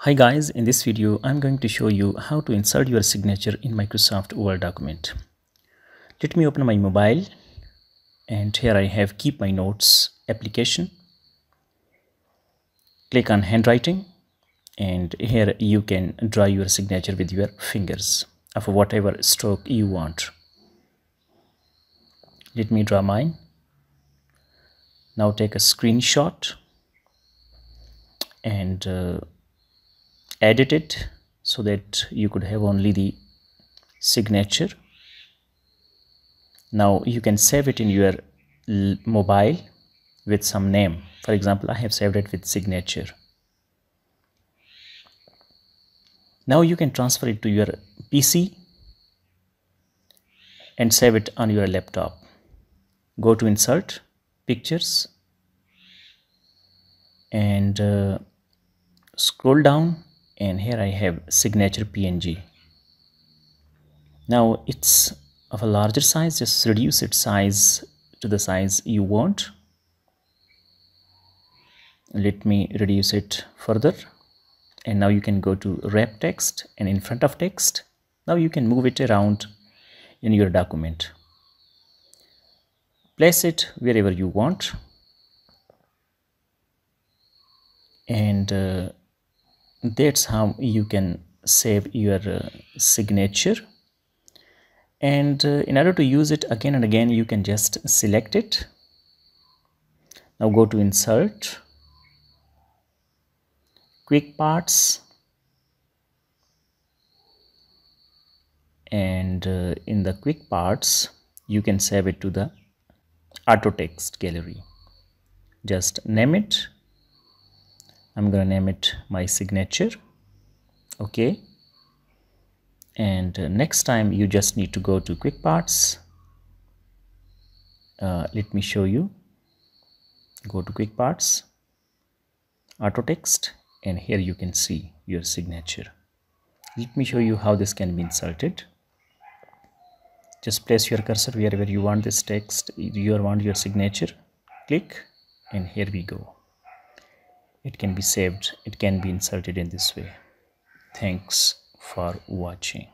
Hi guys, in this video I'm going to show you how to insert your signature in Microsoft Word document. Let me open my mobile and here I have Keep My Notes application. Click on handwriting and here you can draw your signature with your fingers of whatever stroke you want. Let me draw mine. Now take a screenshot and uh, edit it so that you could have only the signature. Now you can save it in your mobile with some name. For example i have saved it with signature. Now you can transfer it to your pc and save it on your laptop. Go to insert pictures and uh, scroll down and here I have signature PNG now it's of a larger size just reduce its size to the size you want. Let me reduce it further. And now you can go to wrap text and in front of text. Now you can move it around in your document. Place it wherever you want. And uh, that's how you can save your uh, signature. And uh, in order to use it again and again you can just select it. Now go to insert quick parts and uh, in the quick parts you can save it to the auto text gallery. Just name it I'm gonna name it my signature okay? And uh, next time you just need to go to quick parts. Uh, let me show you. Go to quick parts auto text and here you can see your signature. Let me show you how this can be inserted. Just place your cursor wherever you want this text you want your signature. Click and here we go it can be saved. It can be inserted in this way. Thanks for watching